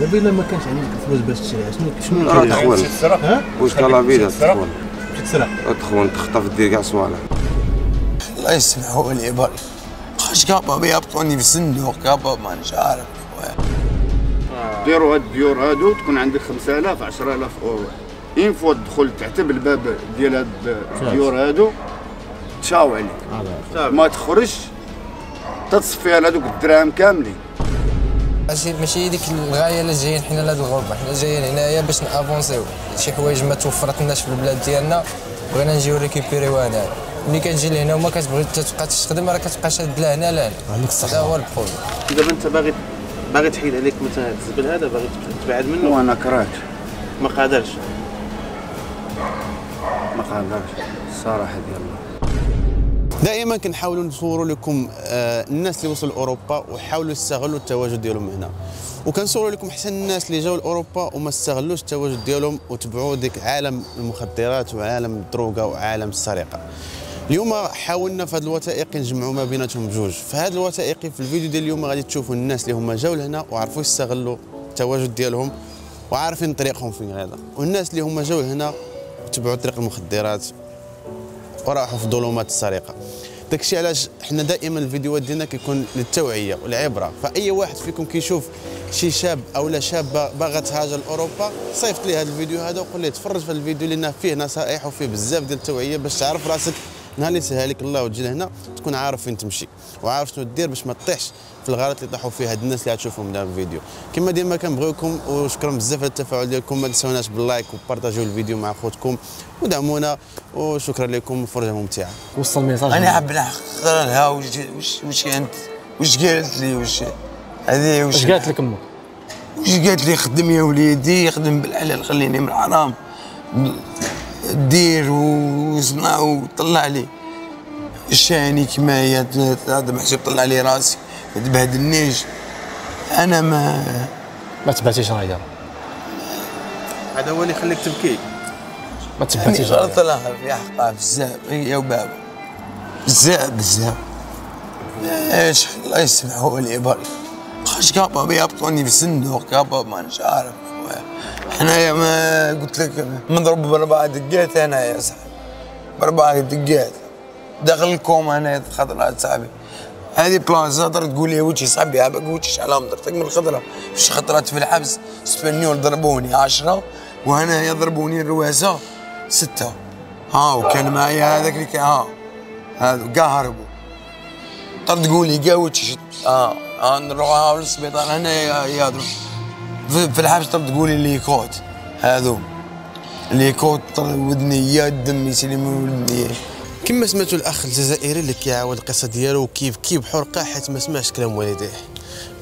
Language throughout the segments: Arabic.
دابا الا ما كانش عندك الفلوس باش تشريها شنو شنو؟ تخون. ها؟ واش لا فيدا تخون. تسرق تخون تخطف دير كاع صوالح. الله يسمحوا لي برك خاش كابا بيهبطوني في الصندوق كابا ما عارف ديروا هاد الديور هادو تكون عندك 5000 10000 أورو. اين فوا تدخل تحت بالباب ديال هاد الديور هادو تشاو عليك. ما تخرج تصفي على هذوك الدراهم كاملين. ماشي ماشي ديك الغاية اللي جايين حنا لهاد الغربة. حنا جايين هنايا باش ن avancer يو شي حوايج ما توفرتناش في البلاد ديالنا. بغينا نجيو récupérer يو هنا ملي كتجي لهنا وما كتبغي تبقى تخدم راه كتبقى شاد لهنا لا عندك الصح هذا هو ال problème. دابا انت باغي باغي تحيد عليك مثلا هاد الزبل هذا باغي تبعد منه؟ وأنا كرهت ما قادرش. ما قادرش. الصراحه ديال الله دائما كنحاولوا نصوروا لكم آه، الناس اللي وصلوا لأوروبا وحاولوا يستغلوا التواجد ديالهم هنا. وكنصوروا لكم احسن الناس اللي جاوا لأوروبا وما استغلوش التواجد ديالهم وتبعوا ديك عالم المخدرات وعالم الدروغه وعالم السرقة. اليوم حاولنا في هذه الوثائقي نجمعوا ما بيناتهم بجوج. في هذه الوثائقي في الفيديو ديال اليوم غادي تشوفوا الناس اللي هما جاوا لهنا وعرفوا يستغلوا التواجد ديالهم وعارفين طريقهم فين غادا. والناس اللي هما جاوا هنا تبعوا طريق المخدرات وراحوا في ظلمات السرقة. داكشي علاش حنا دائما الفيديوهات ديالنا كيكون للتوعية والعبرة. فأي واحد فيكم كيشوف شي شاب أو لا شابه باغا تهاجر لأوروبا صيفط ليه هذا الفيديو هذا وقول ليه تفرج في الفيديو لأن فيه نصائح وفيه بزاف ديال التوعية باش تعرف راسك نهار اللي يسهل لك الله وتجي لهنا تكون عارف فين تمشي وعارف شنو دير باش ما تطيحش في الغلط اللي طاحوا فيه هاد الناس اللي غتشوفهم دابا في الفيديو. كما ديما كنبغيوكم وشكرا بزاف على التفاعل ديالكم ما تنساوناش بال like و partagiw الفيديو مع خوتكم ودعمونا وشكرا لكم فرجة ممتعة. وصل الميساج أنا نحقق لها وش وش وش كانت وش قالت لي وش هذه وش اش قالت لك أمك؟ وش قالت لي خدم يا وليدي خدم بالحلال خليني من الحرام. دير وصنع وطلع لي. الشاني كما هي هذا محسوب طلع لي راسي. ما تبهدلنيش أنا ما ما تبعتيش راهي هذا هو اللي يخليك تبكي. ما يعني تبعتيش غلط راهي لها في حقها بزاف. هي وبابا. بزاف بزاف. إيش الله يسمحوا لي برك. خاش كابا بيهبطوني في الصندوق كابا ما نش عارف. حنايا ما قلت لك مضروب باربع دقات أنا يا صاحبي. باربع دقات داخل الكوما أنا خضرات صاحبي. هذه بلاصه تقدر تقول لي وجهي صاحبي هبك وجهي على مضرتك من الخضره فاش خطرات في الحبس. سبانيول ضربوني عشرة وهنا يضربوني الرواسة ستة. ها وكان معايا هذاك اللي كان ها هذا كاع هربوا تقدر تقول لي كاع وجهي آه نروح للسبيطار هنا يضرب في, الحبس تقدر تقول لي كوت. هذو. اللي كوت ودنيا الدم يسيلي من ودنيا كما سمعتوا الأخ الجزائري اللي كيعاود القصة ديالو وكيف كيف حرقه حيت ما سمعش كلام والديه.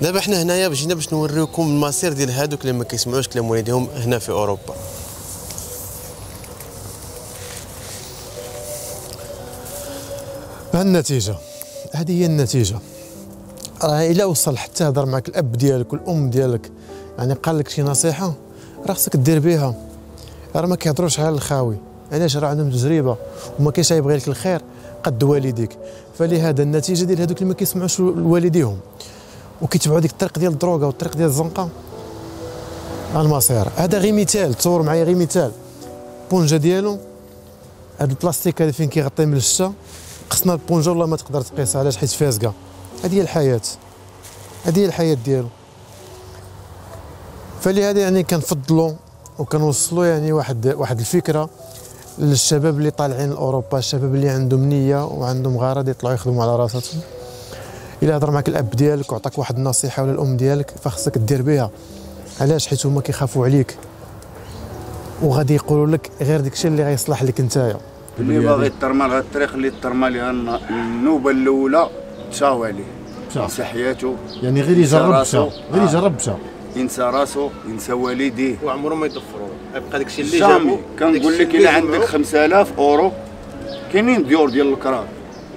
دابا حنا هنايا جينا باش نوريكم المصير ديال هادوك اللي ما كيسمعوش كلام والديهم هنا في أوروبا. ها النتيجة. هذه هي النتيجة. راه إلا وصل حتى هضر معك الأب ديالك والأم ديالك يعني قال لك شي نصيحة؟ راه خصك دير بها راه ما كيهضروش على الخاوي. علاش راه عندهم تجربة وما كاينش يبغي لك الخير قد والديك. فلهذا النتيجة ديال هذوك اللي ما كيسمعوش لوالديهم وكيتبعوا ديك الطريق ديال الدروغة والطريق ديال الزنقة؟ المصير. هذا غير مثال تصور معايا غير مثال. بونجا ديالو هاد البلاستيك هذا فين كيغطي من الشتا؟ قصنا البونجا والله ما تقدر تقيسها علاش؟ حيت فازقه هذه هي الحياة. هذه هي الحياة ديالو. فلهذا يعني كنفضلوا وكنوصلوا يعني واحد واحد الفكرة للشباب اللي طالعين لأوروبا الشباب اللي عندهم نية وعندهم غرض يطلعوا يخدموا على راساتهم. إلا هضر معك الأب ديالك وعطاك واحد النصيحة ولا الأم ديالك فخصك دير بها. علاش؟ حيت هما كيخافوا عليك. وغادي يقولوا لك غير داك الشيء اللي غيصلح لك نتايا. اللي باغي يترمى هاد الطريق اللي ترمى لها الن- النوبة الأولى تشاو عليه. ينسى حياته يعني غير يجرب غير آه. يجرب مشى ينسى راسو ينسى والديه. وعمره ما يضفروا يبقى داكشي اللي جابو. jamais كنقول لك إلا عندك 5000 أورو. كاينين ديور ديال ال crack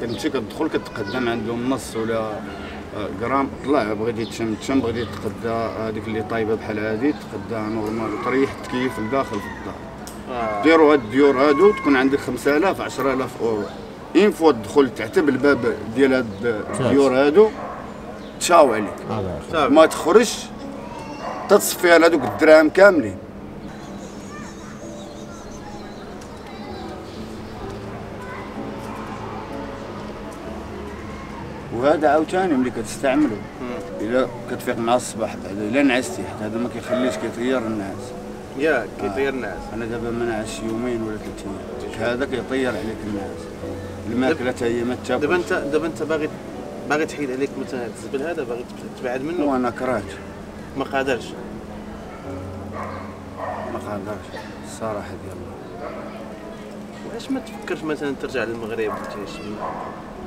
كتمشي كتدخل كتقدم عندهم نص ولا آه، غرام. طلع بغيتي تشم تشم بغيتي تقدا هذيك اللي طايبة بحال هذه تقداها normal. وتريح التكييف لداخل في الدار. آه. ديروا هاد الديور هادو تكون عندك 5000 10000 أورو. une fois تدخل تحت بالباب ديال هاد الديور هادو تشاو عليك. ما تخرج تصفيها لهذوك الدراهم كاملين. وهذا عاوتاني ملي كتستعملو. إلا كتفيق مع الصباح بعد إلا نعستي حتى هذا ما كيخليش كيطير النعاس ياك كيطير النعاس. أنا دابا ما نعس يومين ولا ثلاث أيام. هذا كيطير عليك النعاس الماكلة حتى هي ما دابا تاكل انت دابا أنت باغي باغي تحيد عليك مثلا الزبل هذا باغي تبعد منه؟ وأنا كرهت ما قادرش. ما قادرش. الصراحه ديال الله واش ما تفكرش مثلا ترجع للمغرب وتعيش؟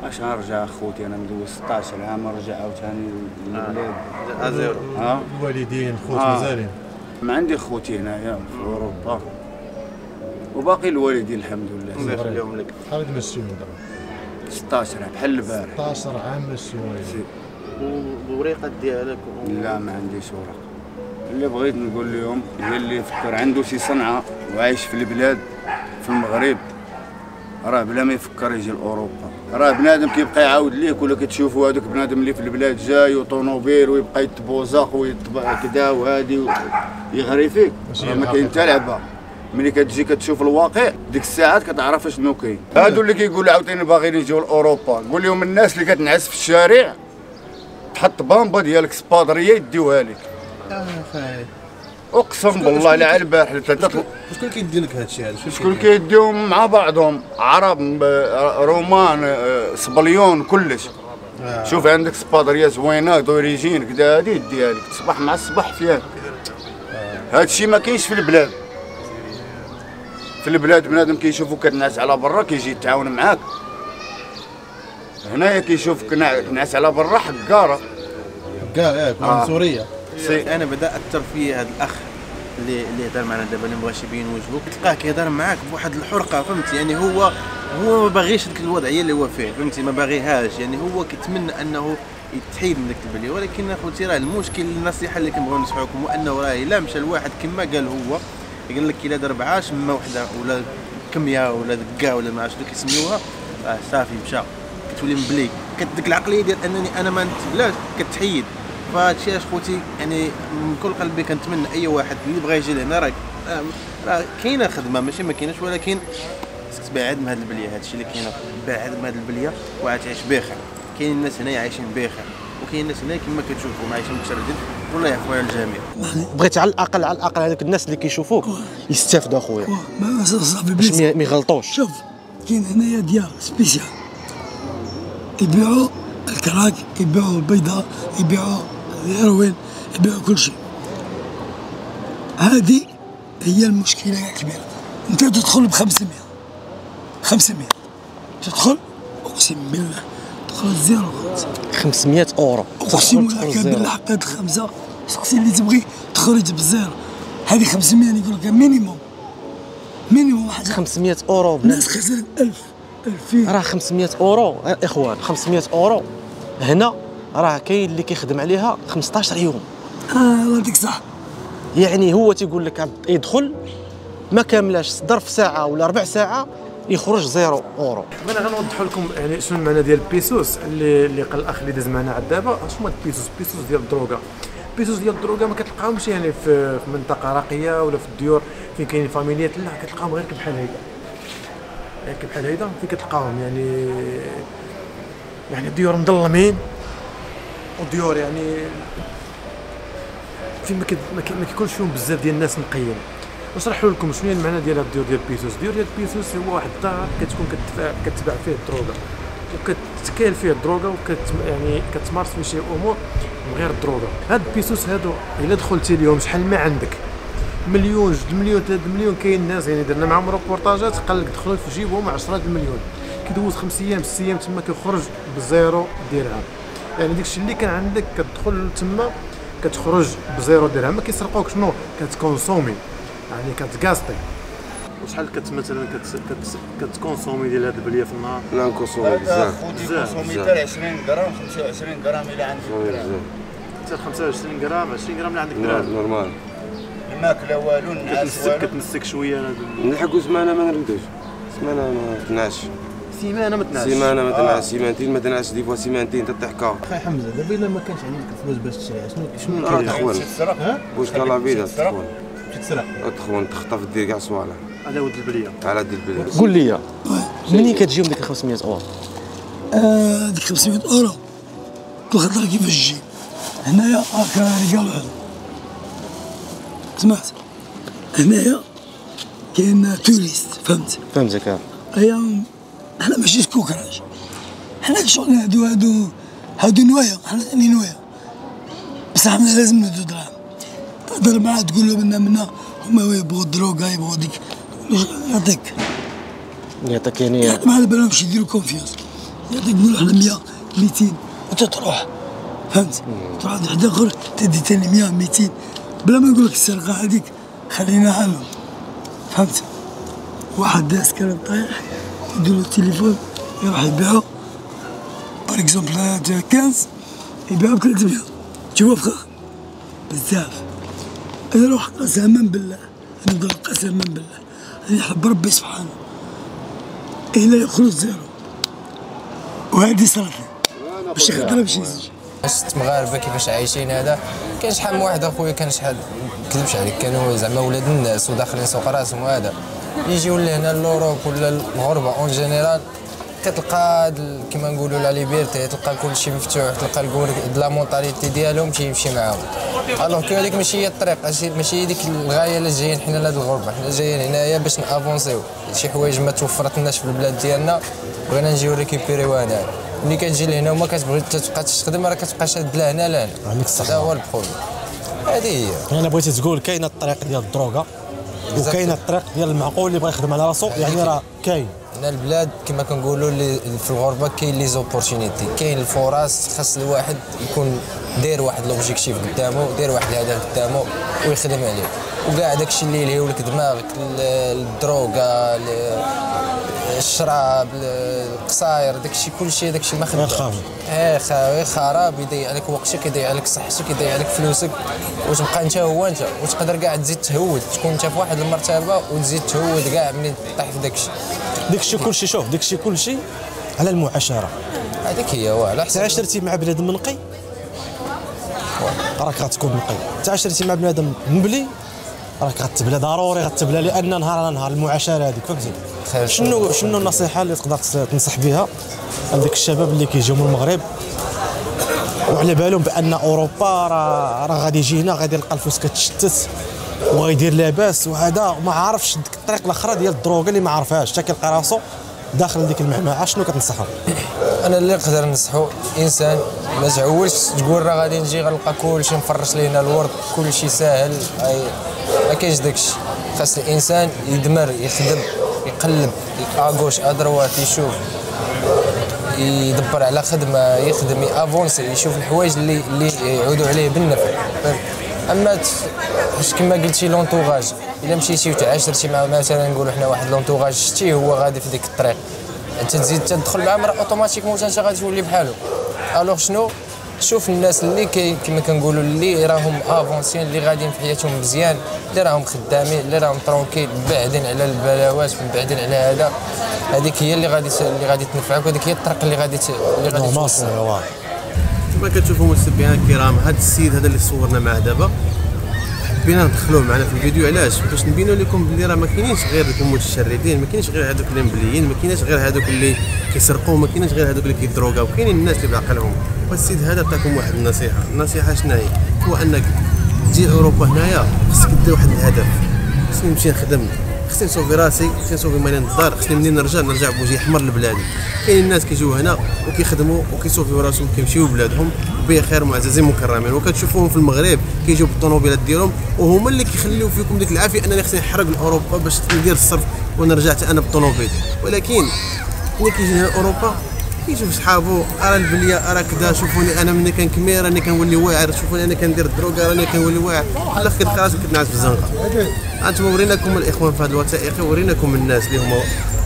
اش غنرجع أخوتي؟ أنا مدوز 16 عام نرجع عاوتاني للبلاد. آه zéro. الوالدين خوت آه. مازالين ما عندي خوتي هنايا في أوروبا. وباقي الوالدين الحمد لله. الله يخليهم لك. شحال دابا 16 عام بحال البارح. 16 عام مشيهم والوريقات ديالك و- لا ما عنديش ورق. اللي بغيت نقول لهم هي اللي يفكر عنده شي صنعة وعايش في البلاد في المغرب. راه بلا ما يفكر يجي لأوروبا. راه بنادم كيبقى يعاود ليك ولا كتشوفوا هذوك بنادم اللي في البلاد جاي وطونوبيل ويبقى يتبوزق ويطبع كدا وهادي يغري فيك. راه ما كاين حتى لعبة. ملي كتجي كتشوف الواقع ديك الساعات كتعرف شنو كاين. هادو اللي كيقولوا عاوتاني باغيين يجيو لأوروبا. قول لهم الناس اللي كتنعس في الشارع تحط بامبا ديالك سبادريه يديوها لك. أقسم بالله لا على البارح شكون كيدير لك هذا الشيء هذا شكون كيديهم مع بعضهم عرب آه، رومان آه، صبليون كلش. شوف عندك سبادرية زوينة دوريجين كدا هادي ديها لك. تصبح مع الصباح فيها هذا الشيء ما كاينش في البلاد. في البلاد بنادم كيشوفك كتنعس على برا كيجي يتعاون معاك. هنايا كيشوفك نع- تنعس على برا حقارة. كاع ياك آه. سوريا. سي. أنا بدأ أثر في هذا الأخ اللي اللي هضر معنا دابا اللي مبغاش يبين وجهه. تلقاه كيهضر معاك بواحد الحرقة فهمتي؟ يعني هو هو ما باغيش ديك الوضعيه اللي هو فيه فهمتي؟ ما باغيهاش. يعني هو كيتمنى أنه يتحيد من ديك البليه ولكن أخوتي راه المشكل النصيحة اللي كنبغيو ننصحوكم هو أنه راه إلا مشى الواحد كما قال هو قال لك إلا دار ربعه شمه وحده ولا كمية ولا دقة ولا ما عرفتش كيسميوها راه صافي مشى. كتولي مبلي كت ديك العقليه ديال انني أنا ما نتبلاش كتحيد فهاد الشيء اخوتي يعني من كل قلبي كنتمنى اي واحد اللي بغى يجي لهنا راه راه- كاينة خدمه ماشي ما كايناش ولكن خصك تبعد من هاد البليه هاد الشيء اللي كاين بعد من هاد البليه وعاد تعيش بخير كاين الناس هنا عايشين بخير وكاين الناس هنا كما كتشوفوا عايشين متشردين والله يعفو على الجميع بغيت على الاقل على الاقل هذوك الناس اللي كيشوفوك يستافدوا اخويا ما صافي ما يغلطوش شوف كاين هنايا ديار spécial يبيعوا ال crack يبيعوا البيضاء يبيعوا الهيروين يبيعوا كل شيء. هذه هي المشكلة الكبيرة انت تدخل ب 500 500 تدخل أقسم بالله تدخل zéro. خمسة 500 أورو. أقسم لك. بالله حقات خمسة. شخصي اللي تبغي تخرج بال zéro هذه 500 يعني يقول لك minimum minimum حاجة 500 أورو. الناس خسرت 1000 2000 راه 500 أورو. يا إخوان 500 أورو. هنا راه كاين اللي كيخدم عليها 15 يوم. آه والله ديك صح. يعني هو تيقول لك يدخل ما كاملاش ظرف ساعة ولا ربع ساعة يخرج zéro euro. أنا غنوضح لكم يعني شنو المعنى ديال البيسوس. اللي اللي قال الأخ اللي داز معنا عاد دابا شنو هو البيسوس؟ بيسوس ديال الدروغا بيسوس ديال الدروغا ما كتلقاهمش يعني في منطقة راقية ولا في الديور فين كاينين فاميليات لا كتلقاهم غير بحال هيدا غير بحال هيدا فين كتلقاهم؟ يعني يعني ديور مظلمين. وديور يعني فين ما كي- كي- كيكونش فيهم بزاف ديال الناس نقيين نشرح لكم شنو هي المعنى ديال هاد الديور ديال بيسوس. الديور ديال بيسوس هو واحد الدار كتكون كتباع كتباع فيه الدروغة وكتكال فيه الدروغة وكت يعني كتمارس فيه شي أمور من غير الدروغة. هاد البيسوس هادو إلا دخلتي ليهم شحال ما عندك؟ مليون جوج مليون ثلاث مليون كاين الناس يعني درنا معاهم روبورتاجات قال لك دخلوا في جيبهم 10 المليون كيدوز خمس أيام ست أيام تما كيخرج ب zéro درهم. يعني داكشي اللي كان عندك كتدخل تما كتخرج ب zéro درهم. ما كيسرقوك شنو؟ كتكونسومي. يعني كتكاستي وشحال كت مثلا كت كت كتكونسومي ديال هاد البلية في النهار؟ لا نكونسومي بزاف. بزاف، كونسومي. حتى 20 غرام 25 غرام إلى عندك كونسومي الدراهم. بزاف. حتى 25 غرام 20 غرام اللي عندك دراهم normal. الماكلة والو النعاس كتنسك والو كتنسك شوية نلحقوا سمانه ما نرقدوش سمانه ما تنعش. سيمانه ما تنعش. سيمانه ما تنعس سيمانتين ما تنعس des fois سيمانتين تضحكا أخي حمزة دابا إلا ما كانش عندك الفلوس باش تشريها شنو شنو راه؟ تخون؟ ها؟ واش لا فيدا تخون؟ تسرق. تخون تخطف دير كاع صوالح. هذا ولد البلية. على دير البلاد قول لي منين كتجيهم ديك 500 أورو؟ آه، ديك 500 أورو. كل خطره كيفاش تجي هنايا هاكا رجال سمعت هنايا كاين touriste فهمت؟ فهمتك آه. هيا حنا ماشي سكوكراج حنا شغل هادو هادو هادو نوايا حنا ثاني نوايا. بصح حنا لازم ندو دراهم. تهضر معاه تقول له منا منا هما يبغوا الدروغا يبغوا ديك. يعطيك. يعطيك يعني يعني ما على بالهم باش يديروا confiance. يعطيك نقولوا حنا 100 200 وانت تروح. فهمت؟ تروح عند واحد آخر تدي ثاني 100 200 بلا ما يقول لك السرقة هذيك خلينا عنهم فهمت؟ واحد داس كان طايح يدير له التليفون يروح يبيعه par exemple 15 يبيعه ب 300 تشوف بزاف. أنا روح قسما بالله أنا نقول قسما بالله. أنا يحب ربي سبحانه. إلا يخرج زيرو. وهذه صارت لي باش يخدر باش يزيد. شفت مغاربة كيفاش عايشين هذا. كان شحال من واحد أخويا كان شحال ما نكذبش عليك كانوا زعما ولاد الناس وداخلين سوق راسهم وهذا يجيو لهنا l'Europe ولا المغاربه en général كتلقى كيما نقولوا la liberté تلقى كل شيء مفتوح تلقى الكور la mentalité ديالهم تيمشي معاهم. alors que هذيك ماشي هي الطريق ماشي- هي ديك الغاية اللي جايين حنا لهاد الغربة. حنا جايين هنايا باش نأفونسيو. شي حوايج ما توفرتناش في البلاد ديالنا بغينا نجيو ريكيبيريو هنا ملي كتجي لهنا وما كتبغي تبقى تخدم راه كتبقى شاد لا هنا لا هنا عندك الصح. هذا هو ال problème هذه هي. أنا بغيتي تقول كاينة الطريق ديال الدروغة وكاينة الطريق ديال المعقول اللي بغى يخدم على راسو. يعني راه كاين. هنا البلاد كما كنقولوا في الغربة كاين les opportunités كاين الفرص خاص الواحد يكون داير واحد l'objectif قدامه داير واحد الهدف قدامه ويخدم عليه. وكاع داكشي اللي يلهيو لك دماغك ال- الدروغة ال- الشراب القصاير داكشي كلشي داكشي ما خدام. آه خاوي خراب يضيع لك وقتك يضيع لك صحتك يضيع لك فلوسك. وتبقى انت هو انت وتقدر كاع تزيد تهود. تكون انت في واحد المرتبة وتزيد تهود كاع ملي طيح في داكشي داك الشيء كلشي شوف داك الشيء كلشي على المعاشرة. هذيك هي واه على حسب. تعاشرتي مع بنادم منقي راك غتكون نقي. تعاشرتي مع بنادم مبلي؟ راك غتبلى ضروري غتبلى لأن نهار على نهار المعاشرة هذيك فهمتي شنو شنو النصيحة اللي تقدر تنصح بها؟ لذوك الشباب اللي كيجيو من المغرب. وعلى بالهم بأن أوروبا راه راه غادي يجي هنا غادي يلقى الفلوس كتشتت وغيدير لاباس. وهذا وما عارفش ديك الطريق الأخرى ديال الدروغه اللي ما عرفهاش. حتى كيلقى راسو داخل ديك المعمعة. شنو كتنصحهم أنا اللي نقدر ننصحو إنسان ما تعولش تقول راه غادي نجي غنلقى كلشي مفرش لينا الورد كلشي ساهل. ما كاينش داكشي. خاص الإنسان يدمر يخدم. يقلب اغوش أدروات يشوف يدبر على خدمة يخدم يافونسي يشوف الحوايج اللي اللي يعودوا عليه بالنفع؟ أما واش كما قلتي لونتوغاج إلا مشيتي وتعاشرتي مع مثلا نقولوا حنا واحد l'entourage شتي هو غادي في ديك الطريق. أنت تزيد تدخل معاه automatiquement انت غادي تولي بحالو. alors شنو؟ شوف الناس اللي كي كما كنقولوا اللي راهم افونسيين اللي غاديين في حياتهم مزيان اللي راهم خدامين اللي راهم tranquilles بعدين على البلاوات بعدين على هذا. هذيك هي اللي غادي اللي غادي تنفعك وهذيك هي الطريق اللي غادي اللي غادي توصل. كما كتشوفوا مستمعينا الكرام هذا السيد هذا اللي صورنا معاه دابا. حبينا ندخلوه معنا في الفيديو علاش؟ باش نبينوا لكم بلي راه ما كاينينش غير دوك المتشردين ما كاينش غير هذوك اللي مبليين ما كاينش غير هذوك اللي كيسرقوا ما كاينش غير هذوك اللي كيدروغاو. كاينين الناس اللي بعقلهم. والسيد هذا عطاكم واحد النصيحة. النصيحة شنو هي؟ هو أنك تجي اوروبا هنايا خصك دير واحد الهدف. خصني نمشي نخدم. خصني نصوفي راسي خصني نصوفي مالي الدار خصني منين نرجع نرجع بوجهي احمر لبلادي. كاين الناس كيجيو هنا وكيخدموا وكيصوفيو راسهم كيمشيو لبلادهم بخير معززين مكرمين. وكتشوفوهم في المغرب كيجيو بالطوموبيلات ديالهم وهما اللي كيخليو فيكم ديك العافية أنني خصني نحرق لأوروبا باش ندير الصرف ونرجع أنا بالطوموبيل. ولكن ملي كيجي هنا اوروبا كيشوف صحابو أرى البلية أرى كذا شوفوني أنا ملي كنكمي راني كنولي واعر شوفوني أنا كندير الدروغه راني كنولي واعر. في الآخر راسك كتنعس في الزنقه أنتم وريناكم الإخوان في هذا الوثائقي وريناكم الناس اللي هما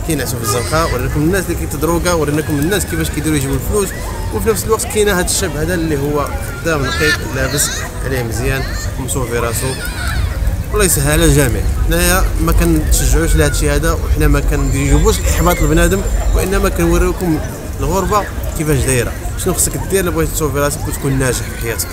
كينعسوا في الزنقة وريناكم الناس اللي كيتدروغا وريناكم الناس كيفاش كيديروا يجيبوا الفلوس. وفي نفس الوقت كاين هذا الشاب هذا اللي هو خدام نقي لابس عليه مزيان ومصور في راسو. والله يسهل على الجميع. حنايا ما كنتشجعوش لهذا الشيء هذا وحنا ما كنجيبوش الاحباط لبنادم وإنما كنوريكم الغربة كيفاش دايرة؟ شنو خصك دير الا بغيتي تصوفي راسك وتكون ناجح في حياتك؟